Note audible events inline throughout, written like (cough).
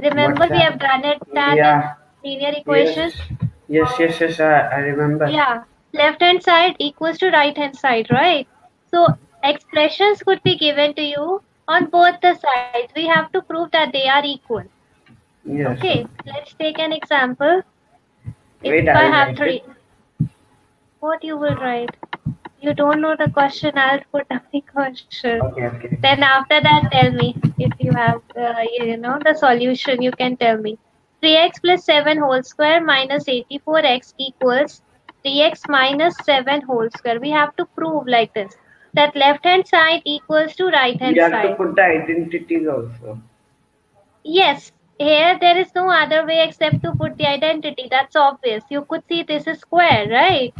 Remember we have done it that Yeah. linear equations? Yes, yes, yes, I, I remember. Yeah. Left hand side equals to right hand side, right? So expressions could be given to you on both the sides. We have to prove that they are equal. Yes. Okay, let's take an example. Wait, if I I'll have three, what you will write? You don't know the question. I'll put up the question. Okay, okay. Then after that, tell me if you have, uh, you know, the solution. You can tell me. 3x plus 7 whole square minus 84x equals 3x minus 7 whole square. We have to prove like this. That left hand side equals to right hand side. We have side. to put the identities also. Yes, here there is no other way except to put the identity. That's obvious. You could see this is square, right?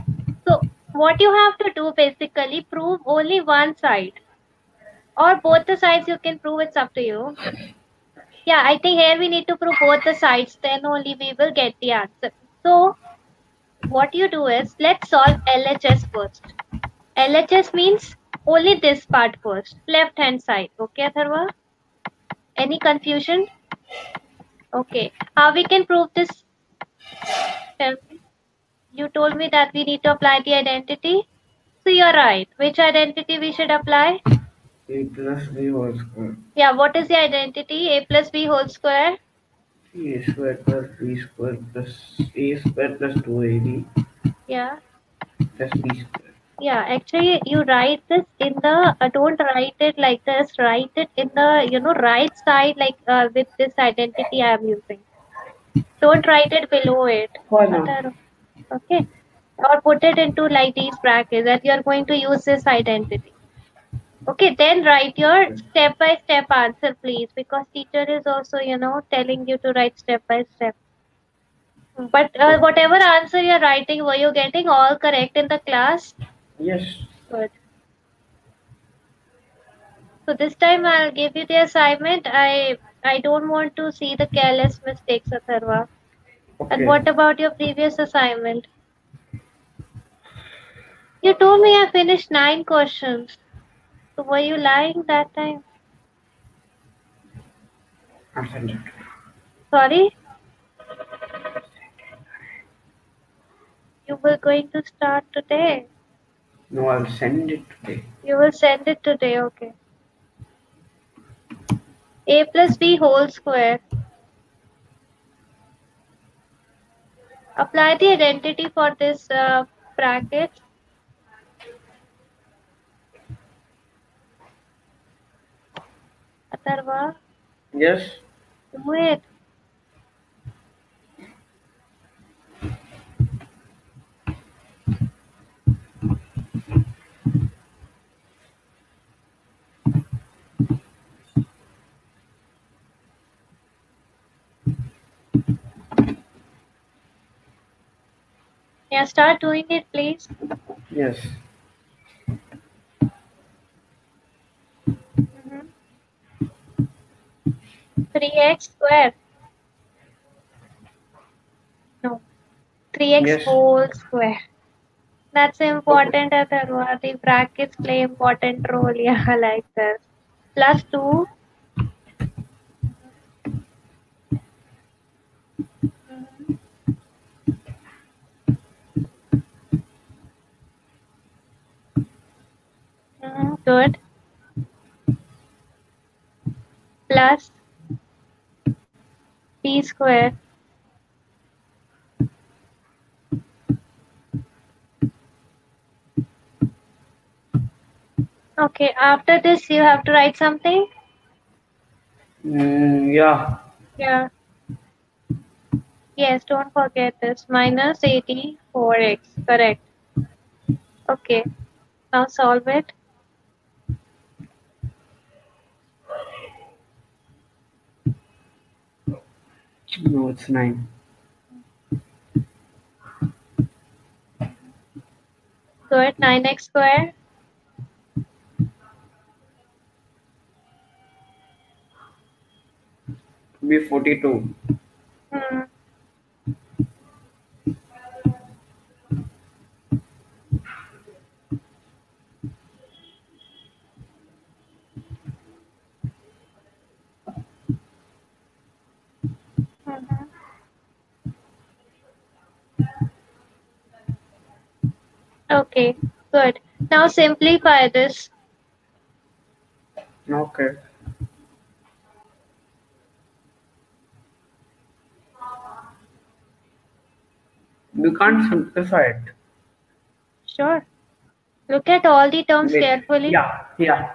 What you have to do basically prove only one side or both the sides you can prove it's up to you. Yeah, I think here we need to prove both the sides then only we will get the answer. So what you do is let's solve LHS first. LHS means only this part first, left hand side. Okay, Atharva? Any confusion? Okay. How we can prove this? Tell. You told me that we need to apply the identity. So you're right. Which identity we should apply? A plus B whole square. Yeah, what is the identity? A plus B whole square? A square plus B square plus A square plus 2AB Yeah. plus B square. Yeah, actually you write this in the, uh, don't write it like this, write it in the, you know, right side like uh, with this identity I am using. Don't write it below it. Why not? Okay. Or put it into like these brackets that you are going to use this identity. Okay, then write your step by step answer, please, because teacher is also, you know, telling you to write step by step. But uh, whatever answer you're writing, were you getting all correct in the class? Yes. Good. So this time I'll give you the assignment. I I don't want to see the careless mistakes, Atharva. Okay. And what about your previous assignment? You told me I finished nine questions. So were you lying that time? I'll send it. Sorry? You were going to start today. No, I'll send it today. You will send it today, okay. A plus B whole square. Apply the identity for this uh, bracket. Atharva, Yes. do it. Yeah, start doing it, please. Yes. Mhm. 3x square. No. 3x Yes. whole square. That's important, Atharva. The brackets play important role. Yeah, (laughs) like this. Plus 2. Good. Plus p square. Okay, after this you have to write something? Mm, yeah. Yeah. Yes, don't forget this. Minus 84x. Correct. Okay. Now solve it. No, it's 9. Good. 9x square. Be 42. Hmm. Okay, good. Now simplify this. Okay. We can't simplify it. Sure. Look at all the terms Wait. carefully. Yeah, yeah.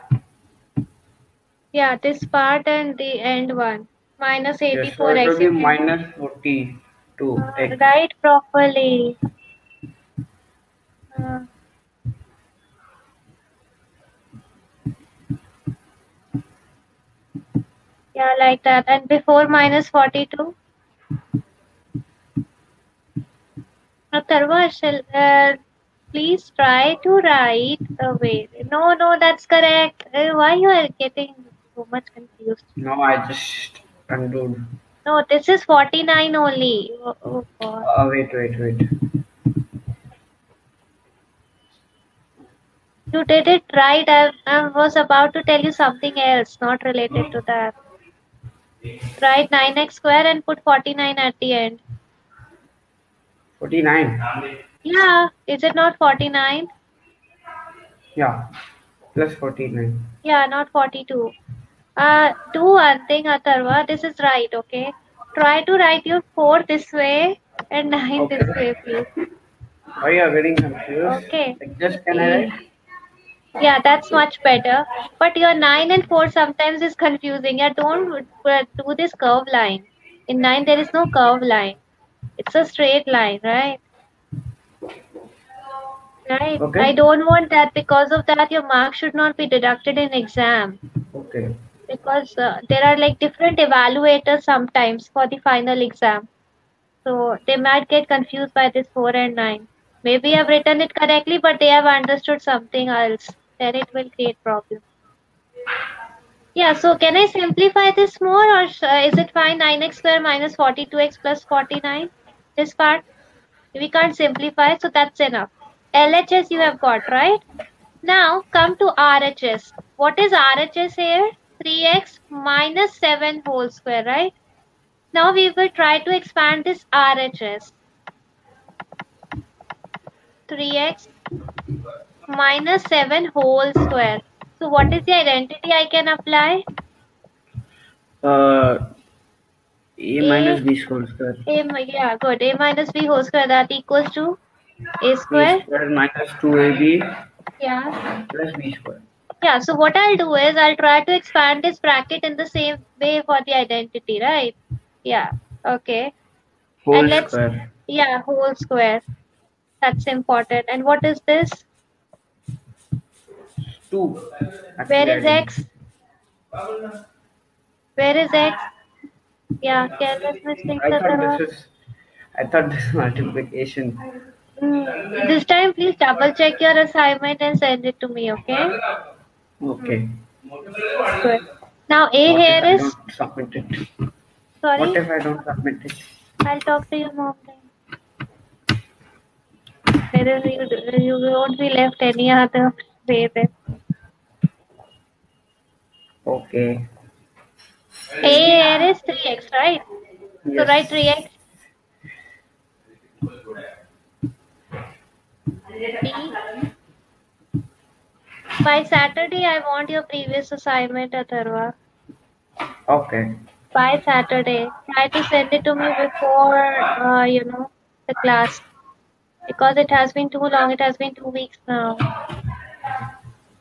Yeah, this part and the end one. Minus Yes, so 84 it will x. be minus 42 x. Write properly. Uh, yeah, like that. And before minus 42? Atharva, shall, uh, please try to write. Wait. No, no, that's correct. Uh, why you are getting so much confused? No, I just undid. No, this is 49 only. Oh, oh. Uh, wait, wait, wait. You did it right. I, I was about to tell you something else, not related to that. Write 9x square and put 49 at the end. 49. Yeah, is it not 49? Yeah. Plus 49. Yeah, not 42. Uh, do one thing, Atharva. This is right, okay? Try to write your 4 this way and (laughs) 9 this way, please. Why you are getting confused? Okay. Like just can I write? Yeah, that's much better. But your 9 and 4 sometimes is confusing. Yeah, don't uh, do this curve line. In 9, there is no curve line. It's a straight line, right? Right. Okay. I don't want that. Because of that, your mark should not be deducted in exam. Okay. Because uh, there are like different evaluators sometimes for the final exam. So they might get confused by this 4 and 9. Maybe I've written it correctly, but they have understood something else. Then it will create problem. Yeah, so can I simplify this more or uh, is it fine 9x square minus 42x plus 49? This part? We can't simplify, so that's enough. LHS you have got, right? Now come to RHS. What is RHS here? 3x minus 7 whole square, right? Now we will try to expand this RHS. 3x minus 7 whole square. So what is the identity I can apply? Uh, a A- minus b square square. A, yeah, good. A minus b whole square that equals to a square. square minus 2ab Yeah. plus b square. Yeah, so what I'll do is I'll try to expand this bracket in the same way for the identity, right? Yeah, okay. Whole And let's- square. Yeah, whole square. That's important. And what is this? 2. Where is x? Where is x? Yeah, carelessness things I thought there. this is. I thought this multiplication. Hmm. This time, please double check your assignment and send it to me, okay? Okay. Good. Now, A What here is. submit it? Sorry? What if I don't submit it? I'll talk to your mom then. You, you won't be left any other way. Okay. A here is 3x, right? So Yes. write 3x. B. By Saturday, I want your previous assignment, Atharva. Okay. By Saturday, try to send it to me before, uh, you know, the class. Because it has been too long. It has been two weeks now.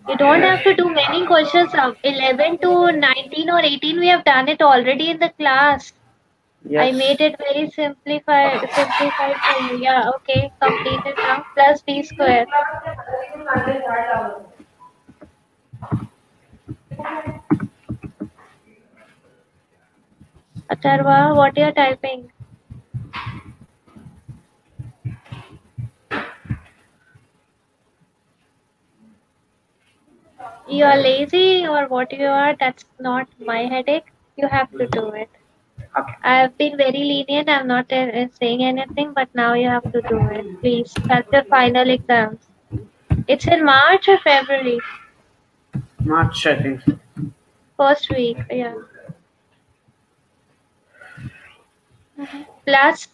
You don't have to do many questions. Of 11 to 19 or 18, we have done it already in the class. Yes. I made it very simplified, simplified for you. Yeah, okay, Complete it now. Plus b square. Atharva, what are you're typing? You are lazy or what you are, that's not my headache. You have to do it. Okay. I've been very lenient. I'm not uh, saying anything, but now you have to do it. Please, that's the final exams. It's in March or February? March, I think. First week, yeah. Plus,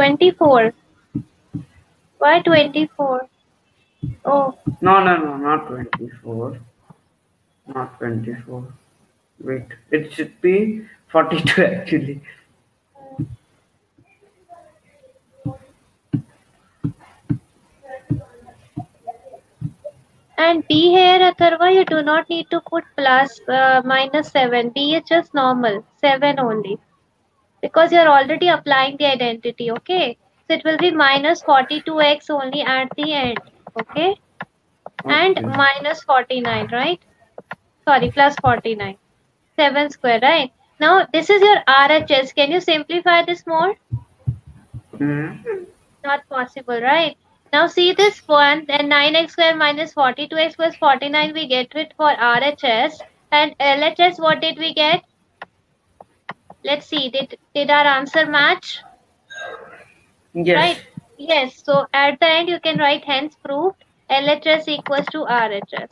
24. Why 24? Oh, No, no, no, not 24. Not 24. Wait, it should be 42 actually. and B here, Atharva, you do not need to put plus uh, minus 7. B is just normal, 7 only. Because you're already applying the identity, okay? So it will be minus 42x only at the end, okay? And Okay. minus 49, right? Sorry, plus 49. 7 square, right? Now, this is your RHS. Can you simplify this more? Hmm. Not possible, right? Now see this one, then 9x square minus 42x plus 49 we get it for RHS and LHS what did we get? Let's see, did, did our answer match? Yes. Right? Yes, so at the end you can write hence proved LHS equals to RHS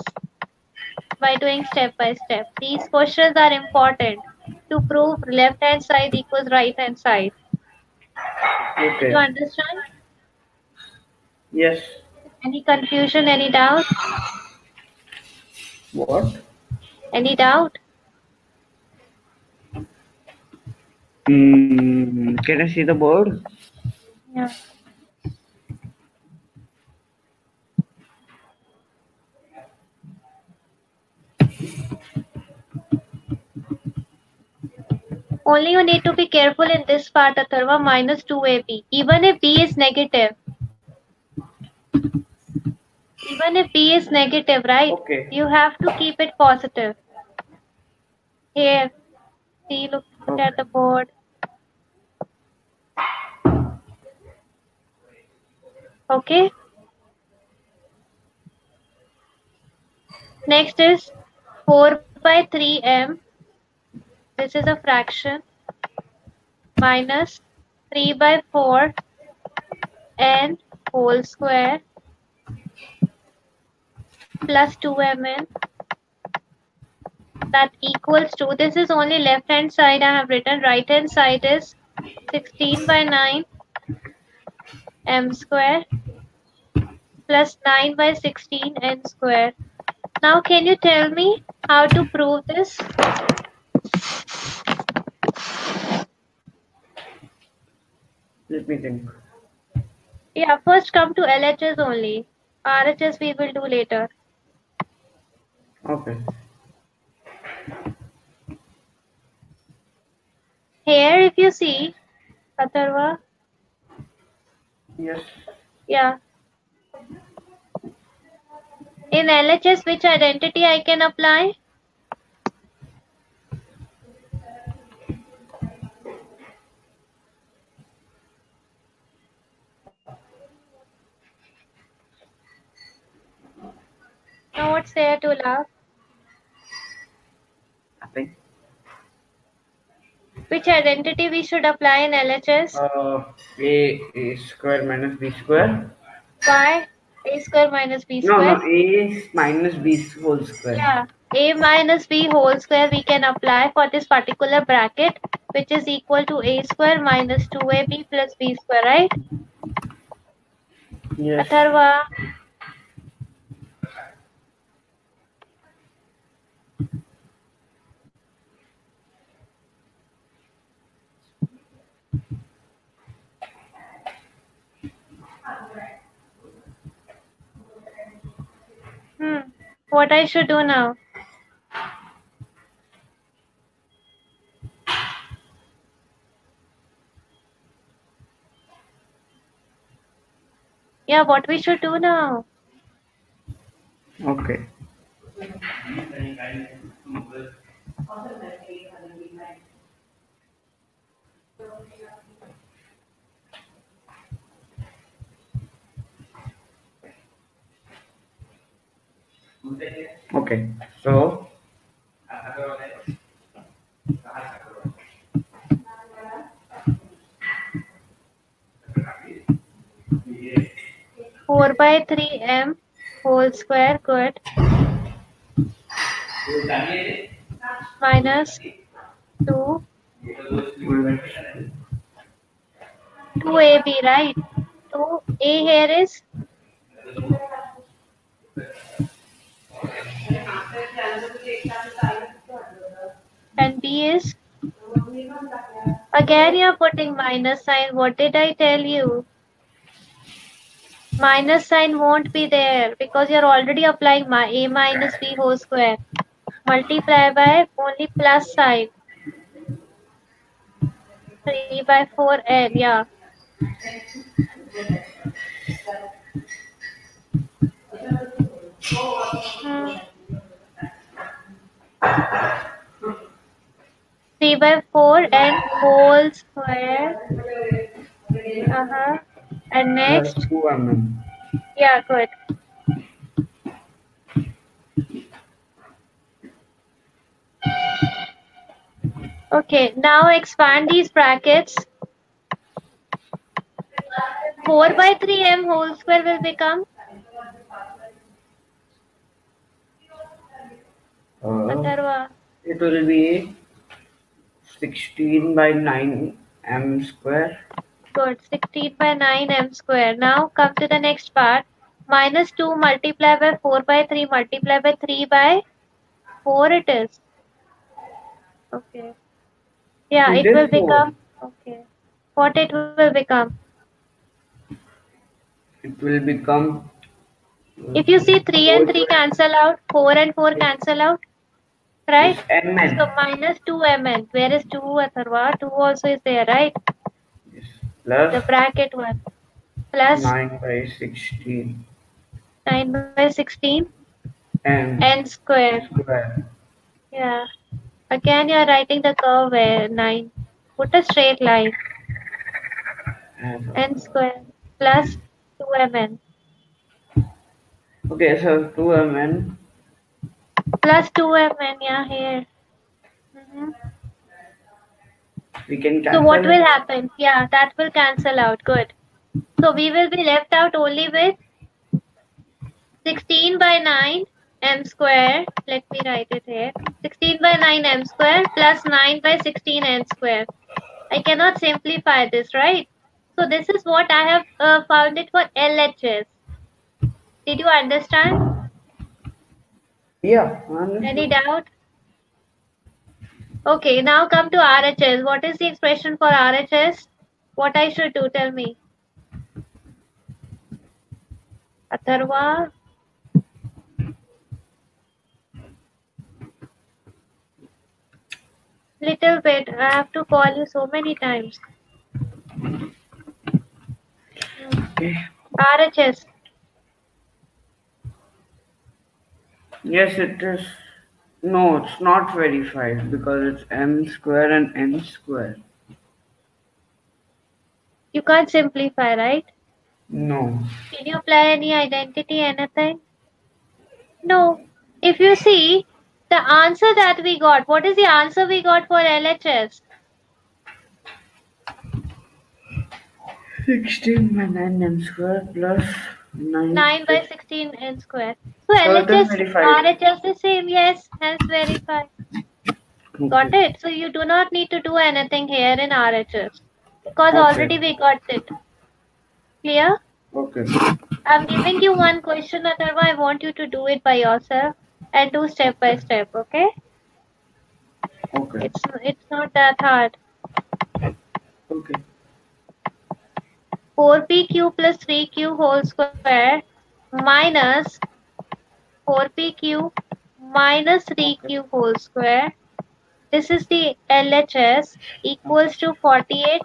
by doing step by step. These questions are important to prove left hand side equals right hand side. Okay. You understand? Yes. Any confusion, any doubt? What? Any doubt? Hmm. Can I see the board? Yeah. Only you need to be careful in this part, Atharva, minus 2ab. Even if b is negative. Even if b is negative, right? Okay. You have to keep it positive. Here. See, look, look at the board. Okay. Next is 4 by 3m. This is a fraction. Minus 3 by 4 n whole square plus 2mn that equals to this is only left hand side I have written right hand side is 16 by 9 m square plus 9 by 16 n square. Now can you tell me how to prove this? Let me think. Yeah, first come to LHS only. RHS we will do later. Okay. Here if you see, Atharva, Yes. yeah. In LHS which identity I can apply? Now what's there to laugh? Which identity we should apply in LHS? Uh, a, a square minus b square. Why? A square minus B square? No, no, a minus b whole square. Yeah. A minus B whole square we can apply for this particular bracket which is equal to A square minus 2AB plus B square, right? Yes. Atharva. Hmm. What I should do now? Yeah, what we should do now? Okay. Okay. So Four by three M whole square, good. Minus two 2ab, right? So a here is and b is again you're putting minus sign. What did I tell you? Minus sign won't be there because you're already applying my a minus b whole square. Multiply by only plus sign. 3 by 4 n, yeah. Hmm. 3 by 4 and whole square. Uh-huh. And next? Plus 2. Yeah, good. Okay, now expand these brackets. 4 by 3m whole square will become Uh, it will be 16 by 9 m square. Good. 16 by 9 m square. Now come to the next part. Minus 2 multiply by 4 by 3 multiply by 3 by 4 it is. Okay. Yeah, It it will four. become. Okay. What it will become? It will become. If you see 3 and 3 cancel out, 4 and 4 cancel out, right? mn. So minus 2 mn. Where is 2 Atharva? 2 also is there, right? Yes. The bracket one. Plus 9 by 16 9 by 16 N. N square. square. Yeah. Again, you are writing the curve where 9. Put a straight line. N square plus 2mn Okay, so 2 plus 2mn. Yeah, here. Mhm. we can So what will happen? Yeah, that will cancel out. Good. So we will be left out only with 16 by 9 m square. Let me write it here. 16 by 9 m square plus 9 by 16 n square. I cannot simplify this, right? So this is what I have uh, found it for LHS. Did you understand? Yeah. I understand. Any doubt? Okay, now come to RHS. What is the expression for RHS? What I should do? Tell me. Atharva. Little bit. I have to call you so many times. Okay. RHS. Yes, it is. No, it's not verified because it's m square and n square. You can't simplify, right? No. Did you apply any identity, anything? No. If you see the answer that we got, what is the answer we got for LHS? 16 by 9 m square plus 9. 9 by 16 n square. So LHS. RHS is same, yes, hence verified. Okay. Got it? So you do not need to do anything here in RHS because Okay. already we got it. Clear? Okay. I'm giving you one question, Atharva. I want you to do it by yourself and do step by step, okay? Okay. It's it's not that hard. Okay. 4pq plus 3q whole square minus 4pq minus 3q whole square. This is the LHS equals to 48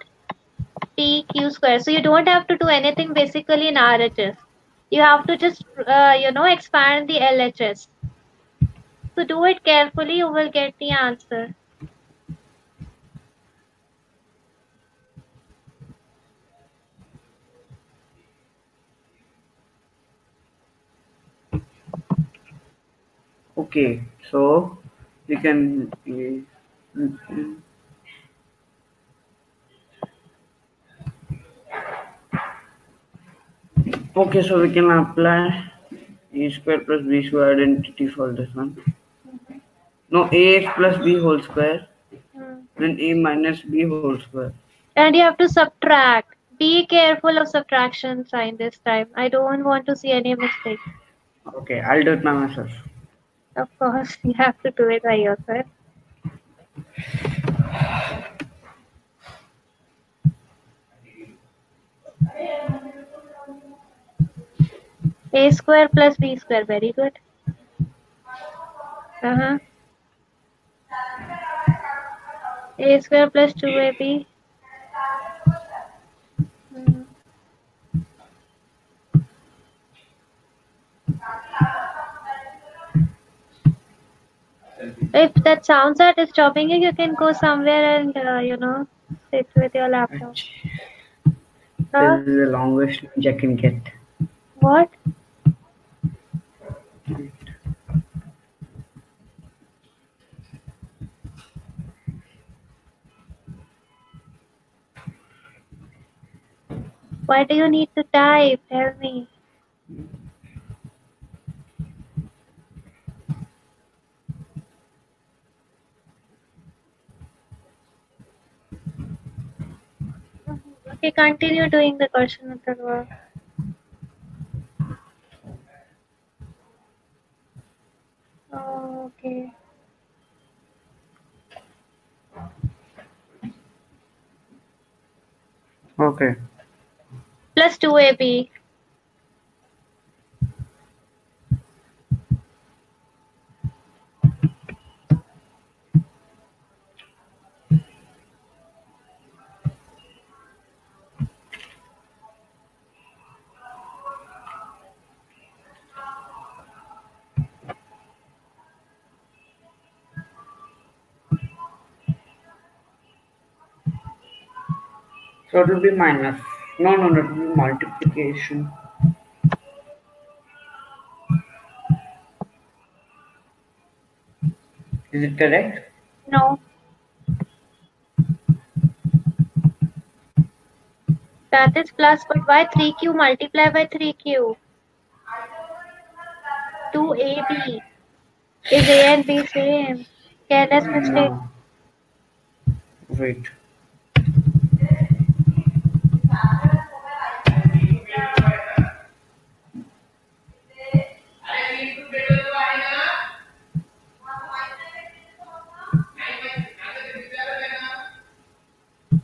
pq square. So you don't have to do anything basically in RHS. You have to just, uh, you know, expand the LHS. So do it carefully, you will get the answer. Okay. So we can. uh, Okay, so we can apply a square plus b square identity for this one. No, ax plus b whole square, Hmm. then a minus b whole square. And you have to subtract. be careful of subtraction sign this time. I don't want to see any mistake. Okay, I'll do it by myself. Of course, you have to do it by yourself. A square plus B square, very good. Uh-huh. A square plus 2AB. If that sounds are disturbing you, you can go somewhere and, uh, you know, sit with your laptop. Huh? This is the longest lunge I can get. What? Why do you need to type? Tell me. Okay, continue doing the question work. Oh, okay. Okay. Plus 2AB. So it will be minus. No, no, no, it will be multiplication. Is it correct? No. That is plus, but why 3q multiply by 3q? 2ab. Is a and b same? Careless mistake. No. Wait.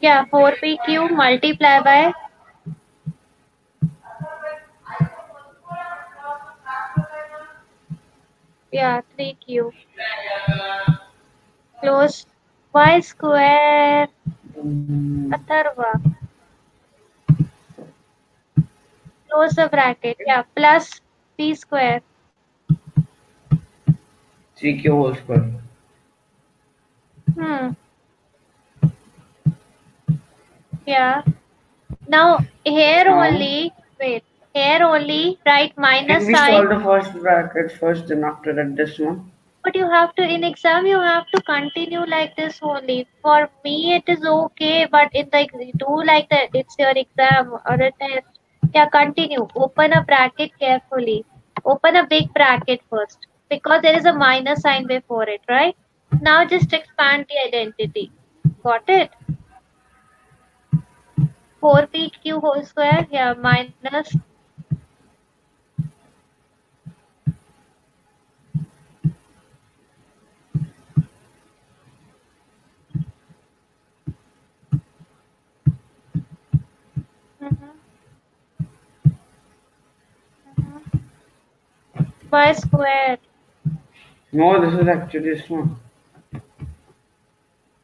क्या? Four P Q multiply by three Q close Y square Atharva close the bracket या plus P square three Q square hmm yeah now here Now- only wait here only write minus we sign solve the first bracket first, then after that this one? But you have to, in exam, you have to continue like this only. For me, it is okay, but in the, do like that, it's your exam or a test. Yeah, continue. Open a bracket carefully. Open a big bracket first because there is a minus sign before it, right? Now just expand the identity. Got it? 4pq whole square, yeah, minus Mhm. Mhm. y square. No, this is actually one.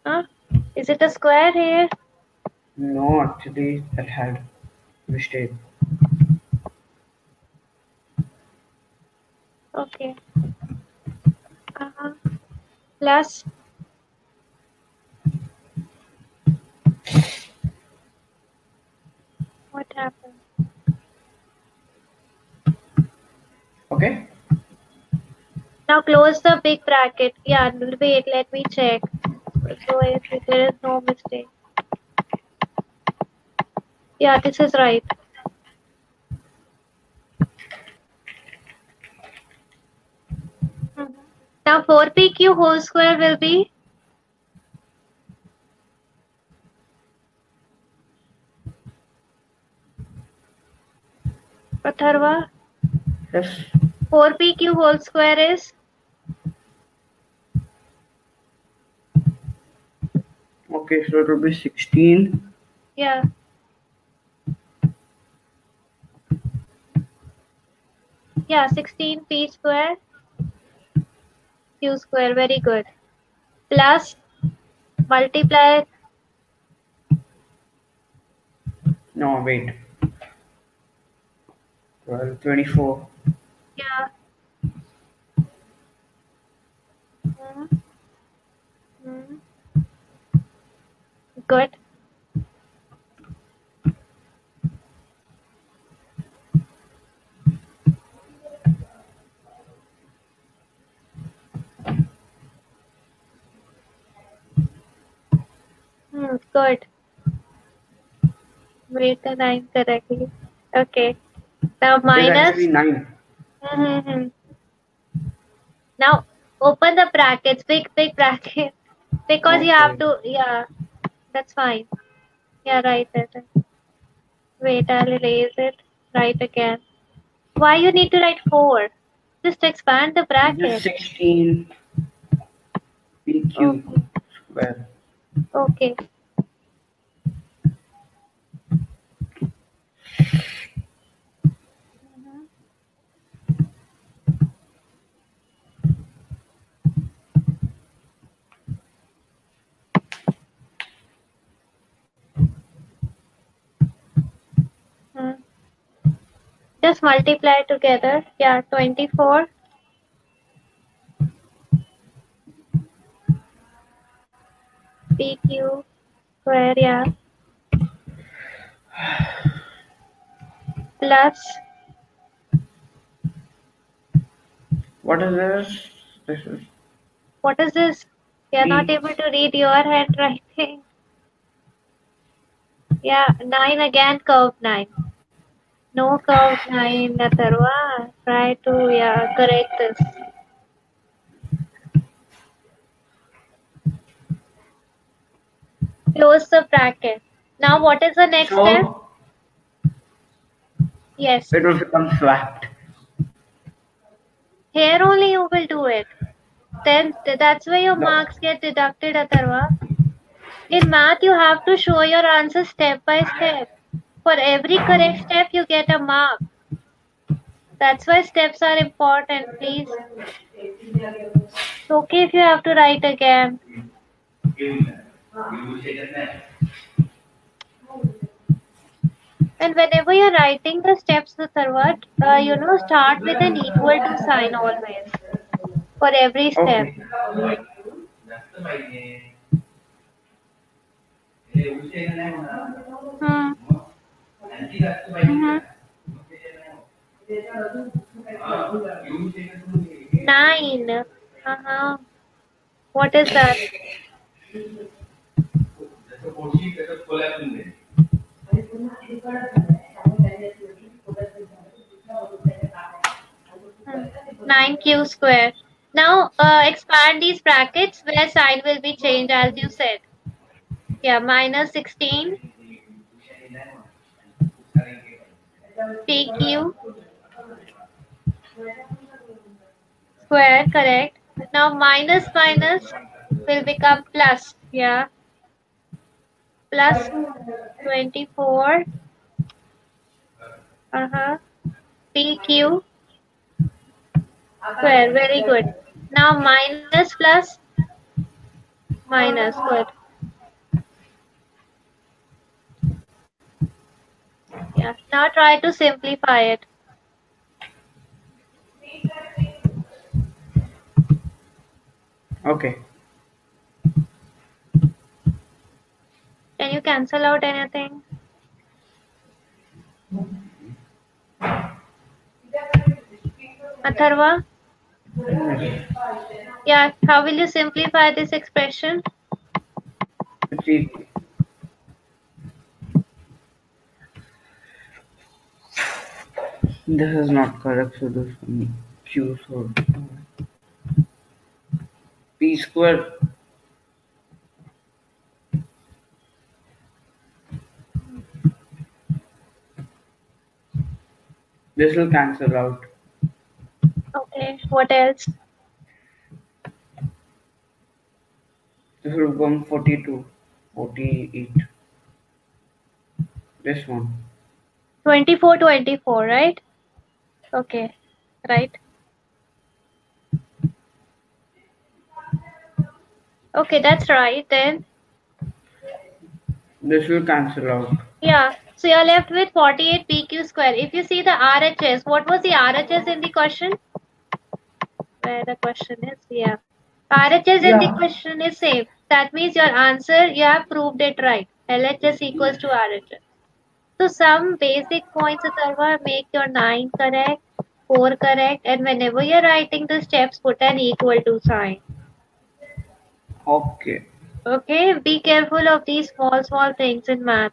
Huh? Is it a square here? No, actually that had mistake. Okay. Uh-huh. Plus. What happened? Okay? Now close the big bracket. Yeah, wait, let me check. So if there is no mistake. Yeah, this is right. Mhm. Now 4pq whole square will be Atharva, Yes. 4pq whole square is? Okay, so it will be 16. Yeah. Yeah, 16 p square q square. Very good. Plus multiply. No, wait. 12, 24. Yeah. Hmm. Hmm. Good. Hmm, good. Made the nine correctly. Okay. Now minus. 9. Mm-hmm. Now open the brackets, big big bracket, (laughs) because you have to. Yeah, that's fine. Yeah, write it. Wait, I'll erase it. Write again. Why you need to write four? Just expand the Just bracket. 16 PQ square. Okay. Mhm. Hmm. Just multiply together. Yeah, 24. PQ square, yeah. Plus, What is this? This is what is this? You're not able to read your handwriting. (laughs) Yeah, 9 again, curve 9. 9, Atharva. Try to, yeah, correct this. Close the bracket. Now, what is the next step? Yes. it will become swapped. Here only you will do it. Then that's where your No. marks get deducted, Atharva. In math, you have to show your answer step by step. For every correct step, you get a mark. That's why steps are important, please. It's okay if you have to write again. And whenever you're writing the steps, Atharva, uh, you know, start with an equal to sign always. For every step. Okay. Hmm. Mhm. Nine. Uh-huh. What is that? Hmm. 9q square. Now uh, expand these brackets where sign will be changed as you said. Yeah, minus 16 PQ square, correct. Now minus minus will become plus, yeah. Plus 24. Uh-huh. PQ square, very good. Now minus plus minus, good. Now try to simplify it. Okay. Can you cancel out anything? Atharva? Yeah, how will you simplify this expression? This is not correct, so this one Q so P square This will cancel out. Okay. What else? This will become 42, 48. This one. 24, 24, right? Okay. Right. Okay, that's right then. This will cancel out. Yeah. So you're left with 48 PQ square. If you see the RHS, what was the RHS in the question? Where the question is? Yeah. RHS in the question is same. That means your answer, you have proved it right. LHS equals to RHS. So some basic points, Atharva, make your 9 correct, 4 correct, and whenever you're writing the steps, put an equal to sign. Okay. Okay, be careful of these small, small things in math.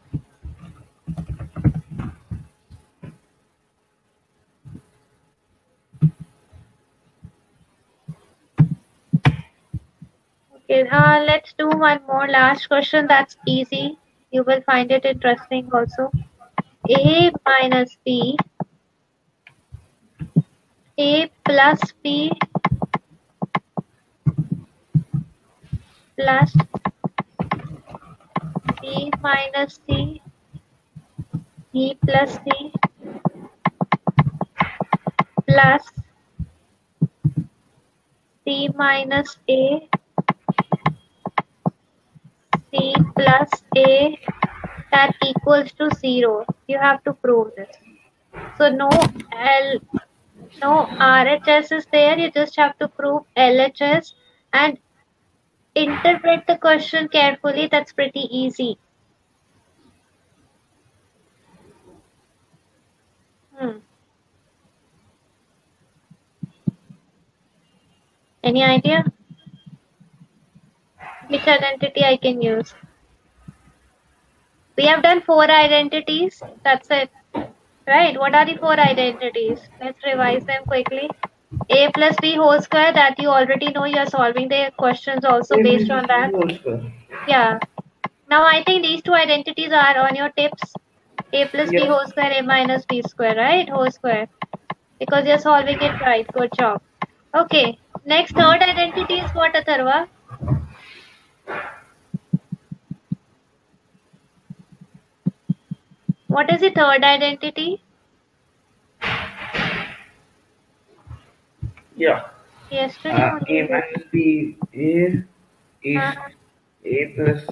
Okay, uh, let's do one more last question. That's easy. You will find it interesting also. A minus B, A plus B plus B minus C, B plus C plus C minus A, C plus A that equals to 0. You have to prove this. So no L, no RHS is there. You just have to prove LHS and interpret the question carefully. That's pretty easy. Hmm. Any idea? Which identity I can use? We have done four identities. That's it. Right? What are the four identities? Let's revise them quickly. A plus B whole square that you already know you're solving the questions also based on that. Yeah. Now I think these two identities are on your tips. A plus B whole square, A minus B square, right? Whole square. Because you're solving it right. Good job. Okay. Next third identity is what, Atharva? What is the third identity? Yeah. Yesterday Uh, a minus B, A is Uh, A plus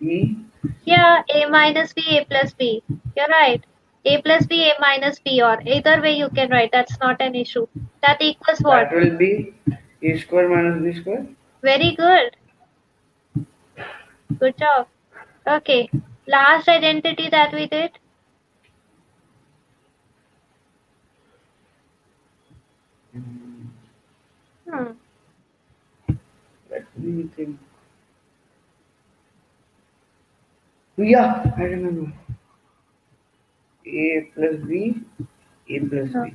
B. Yeah, A minus B, A plus B. You're right. A plus B, A minus B, or either way you can write. That's not an issue. That equals what? That will be A square minus B square. Very good. Good job. Okay. Last identity that we did. Hmm. Let me think. Yeah, I remember. A plus B, A plus B.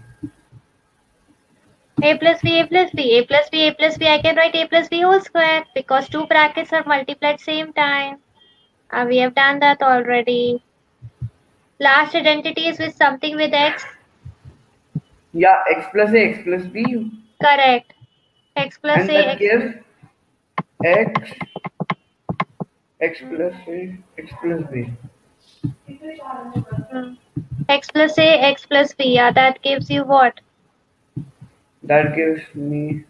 A plus B, A plus B, A plus B, A plus B. I can write A plus B whole square because two brackets are multiplied same time. Uh, we have done that already. Last identity is with something with X. Yeah, X plus A, X plus B. Correct. X plus and A, that X. gives X, X plus A, X plus B. Hmm. X plus A, X plus B. Yeah, that gives you what? That gives me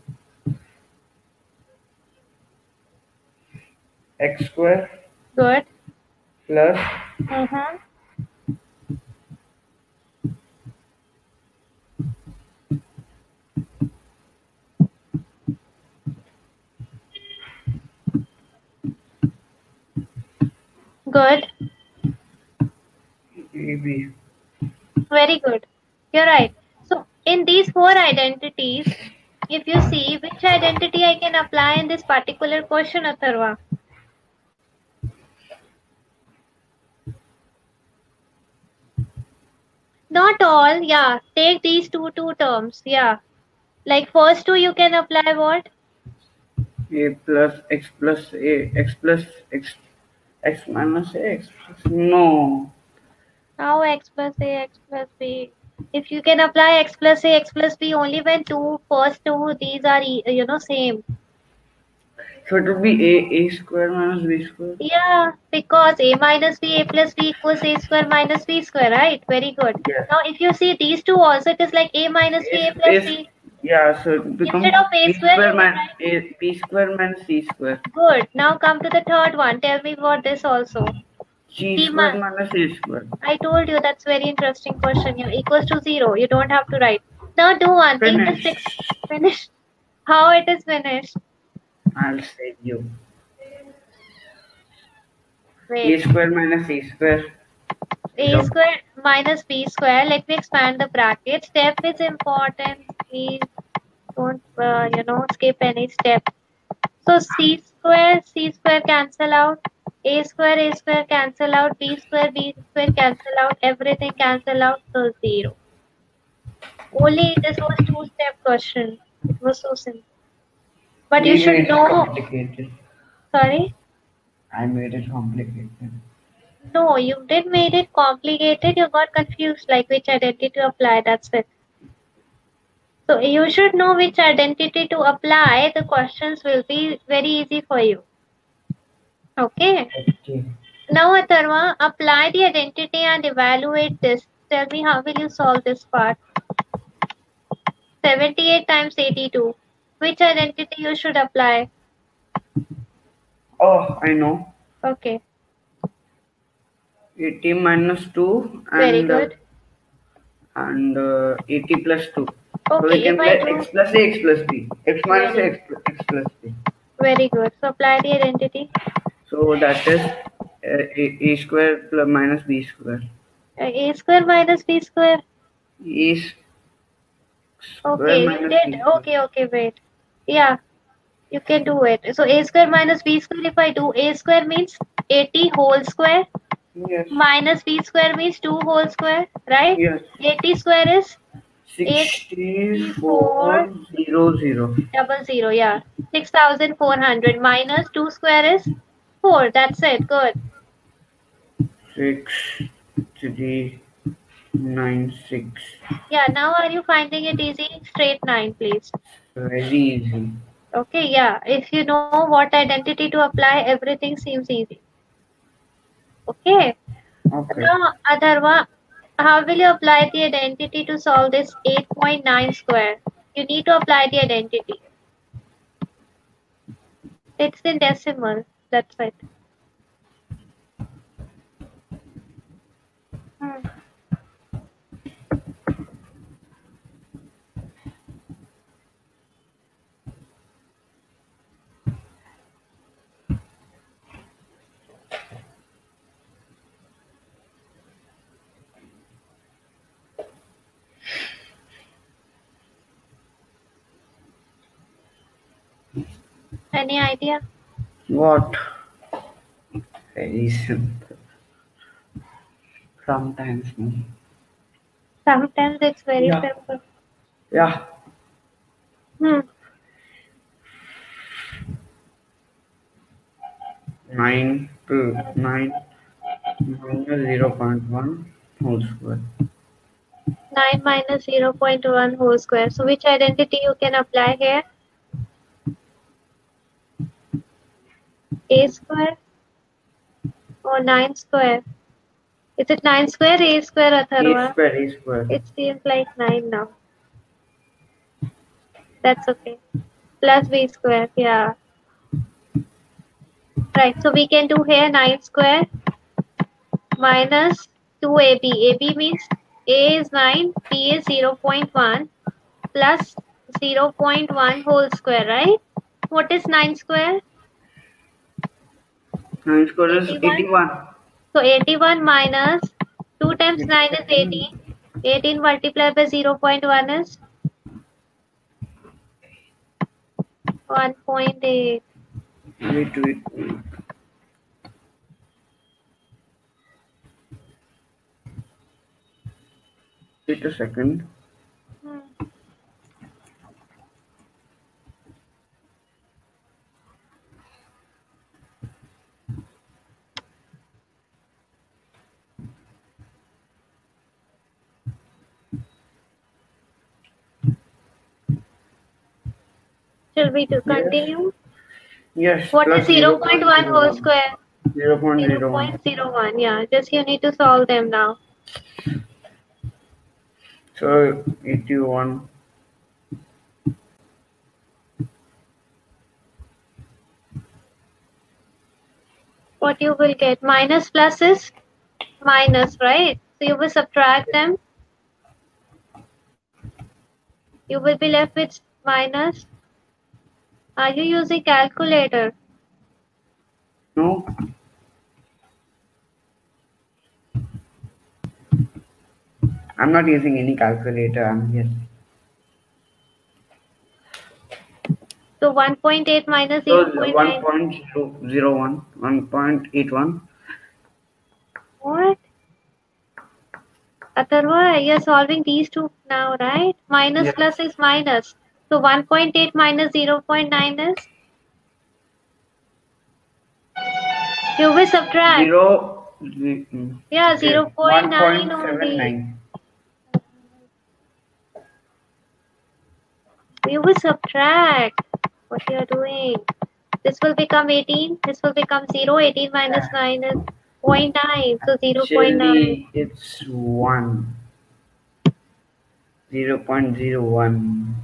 X square Good. plus Mm-hmm. Good. AB. Very good. You're right. So in these four identities, if you see which identity I can apply in this particular question, Atharva. Not all, yeah. Take these two two terms, yeah. Like first two you can apply what? A plus X plus A, X plus X, X minus x plus, no. How x plus a, x plus b. If you can apply x plus a, x plus b only when two first two these are you know same. So it would be a a square minus b square. Yeah, because a minus b, a plus b equals a square minus b square, right? Very good. Yeah. Now, if you see these two also, it is like a minus b, a plus Is- b. Yeah, so it becomes Instead of a b square, you minus write- square minus c square. Good. Now come to the third one. Tell me about this also. c C square minus a square. I told you that's very interesting question. You equals to zero. You don't have to write. Now do one thing. Finish. six finish. How it is finished? I'll save you. a Wait. square minus c square. A square minus b square. Let me expand the bracket. Step is important. Please don't, uh, you know, skip any step. So c square, c square cancel out. A square, a square cancel out. B square, b square cancel out. Everything cancel out. So zero. Only this was two step question. It was so simple. But you made should know. Complicated. Sorry. I made it complicated. No, you did made it complicated. You got confused, like which identity to apply. That's it. So you should know which identity to apply. The questions will be very easy for you. Okay. Okay. Now, Atharva, apply the identity and evaluate this. Tell me how will you solve this part? 78 times 82. Which identity you should apply? Oh, I know. Okay. 80 minus 2 and Very good. Uh, and uh, 80 plus 2. so we can play x plus a, x plus b. x minus a, x, x plus b. very good. So apply the identity. So that is uh, a, a square plus minus b square. Uh, A square minus B square. is Okay, you did. Okay, okay, wait. Yeah, you can do it. So a square minus b square, if I do a square means 80 whole square Yes. minus b square means 2 whole square, right? Yes. 80 square is 64 0 0. double zero, yeah. 6400 minus 2 square is 4. That's it. Good. 6 3 9 6. Yeah, now are you finding it easy? Straight 9, please. Very easy. Okay, yeah. If you know what identity to apply, everything seems easy. Okay. Okay. Now, Atharva, how will you apply the identity to solve this 8.9 square? You need to apply the identity. It's in decimal. That's it. Hmm. Any idea? What? Very simple. Sometimes. Sometimes it's very Yeah. simple. Yeah. Hmm. 9 to 9 minus 0.1 whole square. 9 minus 0.1 whole square. So which identity you can apply here? A square or 9 square? Is it 9 square, A square, Atharva? A square, A square. It seems like 9 now. That's okay. Plus B square, yeah. Right, so we can do here 9 square minus 2AB. AB means A is 9, B is 0 0.1 plus 0 0.1 whole square, right? What is 9 square? 9 square is 81. 81. So 81 minus 2 times 9 is 18. 18 multiplied by 0 0.1 is 1.8. Wait, wait, wait. Wait a second. Shall we to continue? Yes. What is 0.1 whole square? 0.01. 0.01. Yeah, just you need to solve them now. So 81. What you will get? Minus plus is minus, right? So you will subtract them. You will be left with minus. Are you using calculator? No. I'm not using any calculator. I'm here. So 1.8 minus so 0.9. 1.01, 1.81. What? Atharva, you're solving these two now, right? Minus Yes. plus is minus. So 1.8 minus 0.9 is? You will subtract. Zero. ze- Yeah, okay, 0.9 only. You will subtract. What you are doing? This will become 18. This will become 0. 18 minus 9 is 0.9. So 0.9. It's 1. 0.01.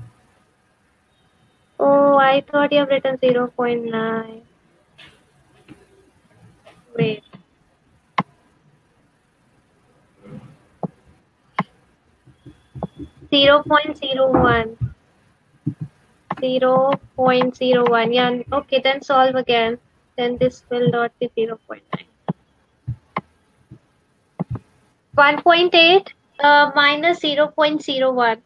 Oh, I thought you have written 0 0.9. Wait. Zero point zero one. Zero point zero one. Yeah. Okay. Then solve again. Then this will not be zero point nine. 1.8 uh, minus 0.01.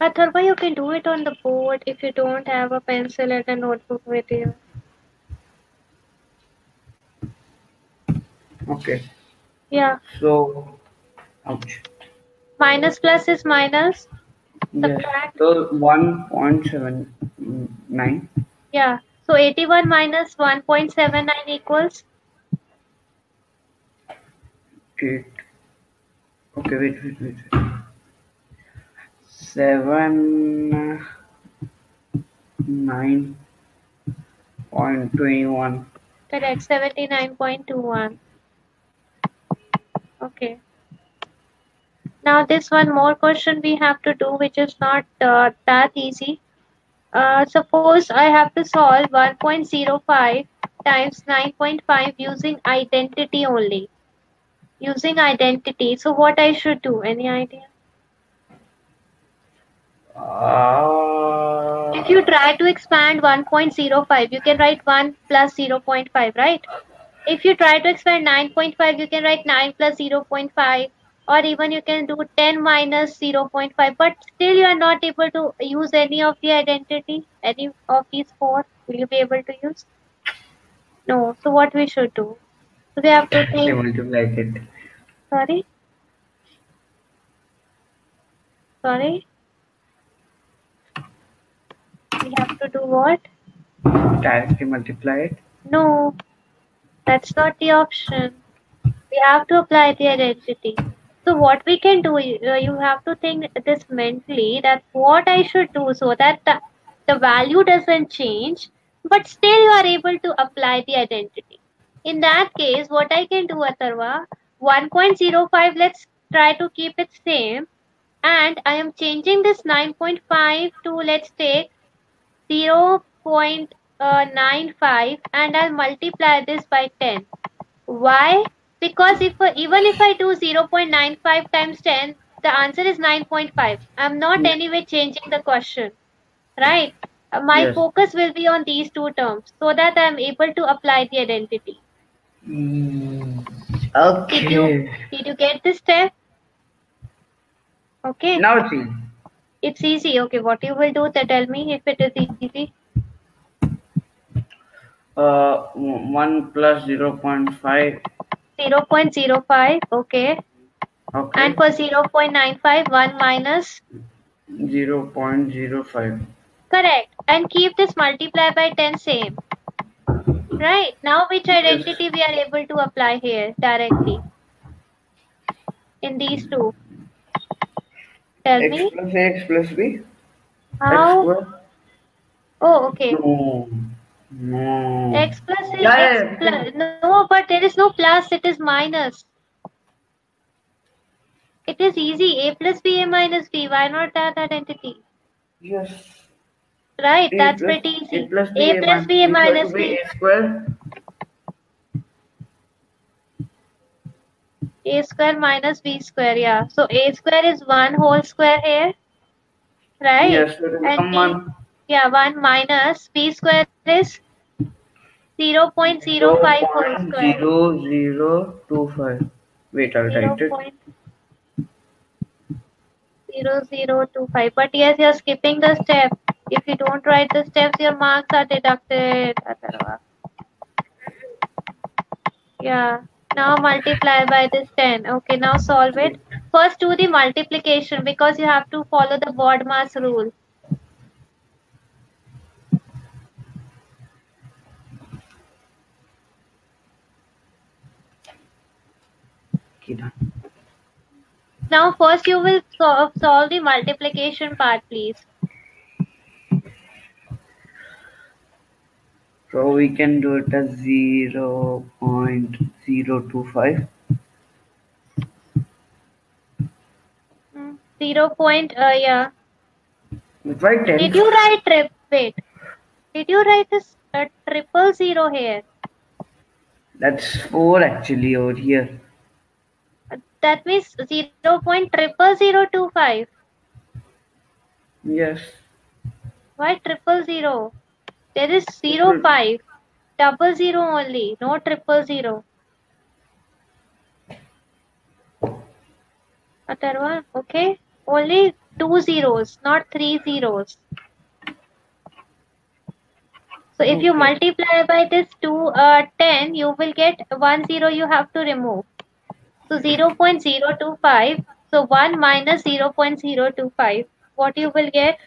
Atharva, you can do it on the board if you don't have a pencil and a notebook with you. Okay. Yeah. So, ouch. Minus plus is minus. Yes. Subtract. So 1.79. Yeah. So 81 minus 1.79 equals Eight. Okay, wait, wait, wait. Seven. Nine. Point twenty-one. correct 79.21. Okay. Now this one more question we have to do which is not uh, that easy. Uh, suppose I have to solve 1.05 times 9.5 using identity only. Using identity. So what I should do? Any idea? Uh, If you try to expand 1.05, you can write 1 plus 0.5, right? If you try to expand 9.5, you can write 9 plus 0.5, or even you can do 10 minus 0.5, but still you are not able to use any of the identity, any of these four. Will you be able to use? No. So what we should do? So we have to (coughs) think. multiplied it. Sorry. Sorry. We have to do what? Directly multiply it. No, that's not the option. We have to apply the identity. So what we can do, uh, you have to think this mentally that what I should do so that the, the value doesn't change, but still you are able to apply the identity. In that case, what I can do, Atharva, 1.05, let's try to keep it same. And I am changing this 9.5 to, let's take 0.95 and I'll multiply this by 10. Why? Because if even if I do 0.95 times 10, the answer is 9.5. I'm not Yeah. anyway changing the question, right? Uh, My Yes. focus will be on these two terms so that I'm able to apply the identity. Okay. Did you did you get this step? Okay, Now see. It's easy. Okay, what you will do? Then tell me if it is easy. Uh, one plus zero point five. 0.05. Okay. Okay. And for 0.95, 1 minus. Zero point zero five. Correct. And keep this multiply by 10 same. Right. Now which identity we are able to apply here directly? in these two? Tell x me. plus a x plus b. How? square. Oh, okay. No. No. X plus is Yeah, X yeah, plus. No, but there is no plus. It is minus. It is easy. A plus B, A minus B. Why not that identity? Yes. Right, A that's plus- pretty easy. A plus b. A plus B, A minus B. a square. A square minus B square, yeah. So A square is 1 whole square here. Right? Yes, And B- one. Yeah, 1 minus B square is 0 0.05 whole square. Zero zero two five. Wait, I'll write it. point zero zero two five. But yes, you're skipping the step. If you don't write the steps, your marks are deducted. Yeah. Now multiply by this 10. Okay, now solve it. First do the multiplication because you have to follow the BODMAS rule. Now first you will solve, solve the multiplication part please. So we can do it as zero point zero two five. Hmm, 0 point, uh, yeah. Ten. Did you write trip? Wait. Did you write this uh, triple zero here? That's four actually over here. That means zero point triple zero two five. Yes. Why triple zero? There is zero five. Double zero only, no triple zero. Atharva, okay? Only two zeros, not three zeros. So if you multiply by this two uh, 10, you will get one zero you have to remove. So 0.025. So 1 minus 0.025. What you will get?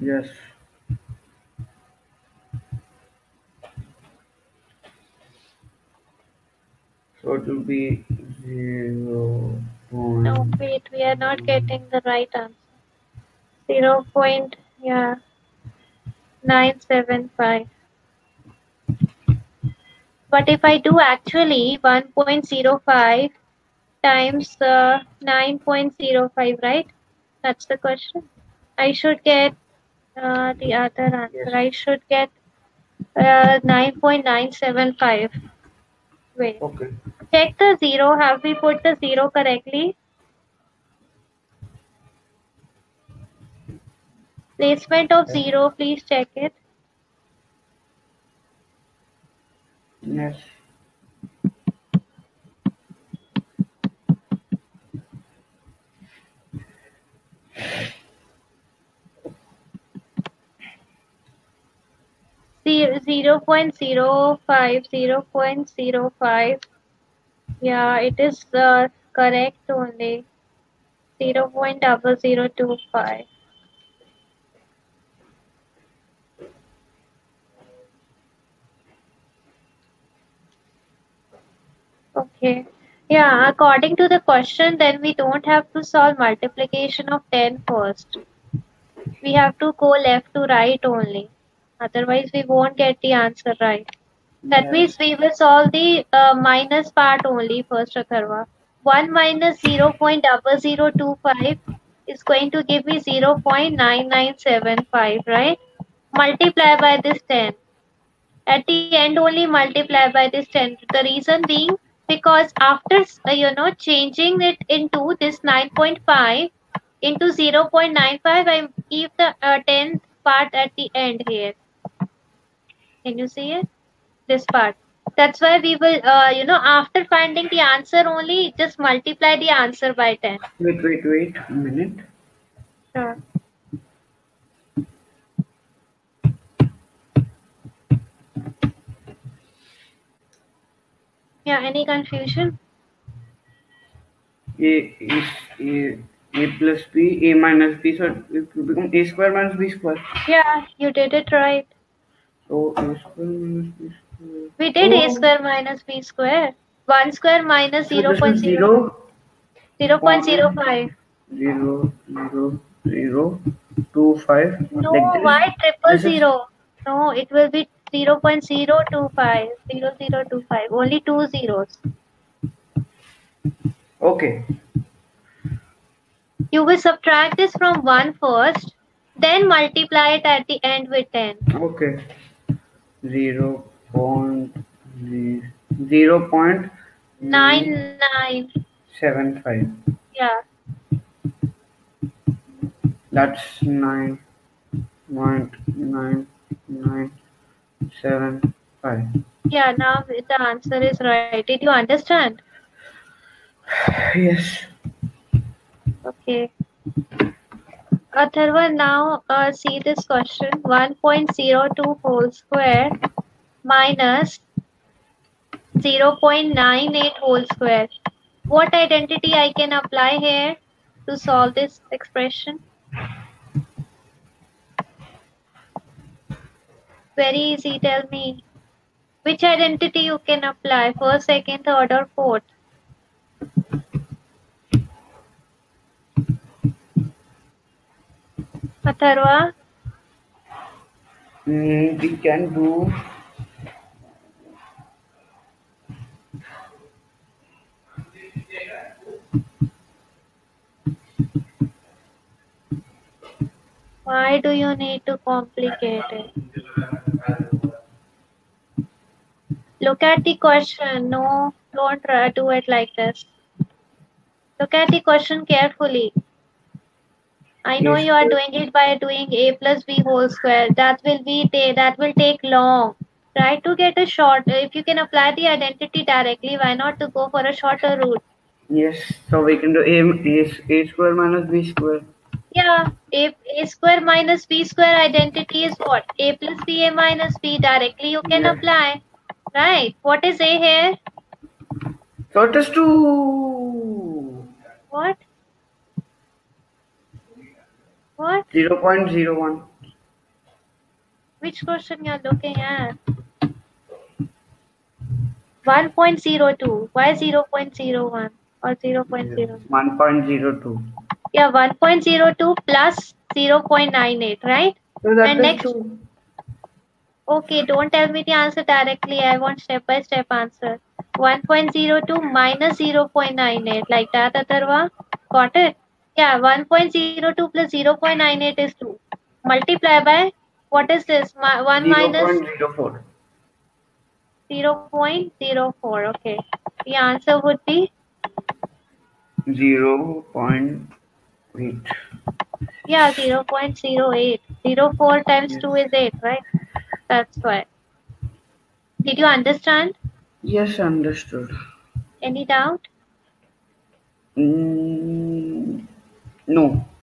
Yes. So it will be zero point. No, wait, we are not getting the right answer. 0. Point, yeah, 975. But if I do actually 1.05 times uh, 9.05, right? That's the question. I should get uh, the other answer. Yes. I should get uh, 9.975. Wait, Okay. check the zero. Have we put the zero correctly? Placement of zero, please check it. Yes. Zero, 0.05, 0.05. Yeah, it is uh, correct only. 0 0.0025. Okay. Yeah, according to the question, then we don't have to solve multiplication of 10 first. We have to go left to right only. Otherwise, we won't get the answer right. That Yes. means we will solve the uh, minus part only first, Atharva. 1 minus 0.0025 is going to give me 0.9975, right? Multiply by this 10 at the end only multiply by this 10 the reason being because after uh, you know changing it into this 9.5 into 0.95 i give the uh, 10th part at the end here can you see it this part that's why we will uh, you know after finding the answer only just multiply the answer by 10 Wait, wait, wait a minute. sure yeah any confusion A is A a plus b, a minus b. So it will become a square minus b square. Yeah, you did it right. So a square minus b square. We did a square minus b square. 1 square minus So 0 this is 0.0 zero, 0.05. zero, zero, zero, two, five. No, like why triple is- zero? No, it will be 0.025. 0025. Only two zeros. Okay. You will subtract this from 1 first, then multiply it at the end with 10. Okay. Zero point ze- zero point 9, 9. seven five. Yeah. That's nine point nine nine seven five. Yeah, now the answer is right. Did you understand? (sighs) Yes. Okay. Atharva, now uh, see this question 1.02 whole square minus 0.98 whole square. What identity I can apply here to solve this expression? Very easy, tell me. Which identity you can apply? First, second, third, or fourth? Atharva? Mm, we can do Why do you need to complicate it? Look at the question. No, don't try do it like this. Look at the question carefully. I know you are doing it by doing a plus b whole square. That will be that will take long. Try to get a short. If you can apply the identity directly, why not to go for a shorter route? yes. So we can do a, a, a square minus b square. Yeah, a, a square minus b square identity is what? a plus b a minus b directly you can Yeah. apply. Right. What is a here? So it is two What? What? zero point zero one. Which question you are looking at? 1.02. Why 0.01 or 0.0? One point zero two. Yeah, 1.02 plus 0.98, right? So And next- two. Okay, don't tell me the answer directly. I want step by step answer. 1.02 minus 0.98, like that, Atharva? Got it? Yeah, 1.02 plus 0.98 is 2. Multiply by, what is this? Mi- 1 Zero minus point zero four. 0.04. Okay. The answer would be, Zero point eight. yeah, 0.08. 04 times 2 is 8, right? That's why. Did you understand? Yes, understood. Any doubt? Mm, no.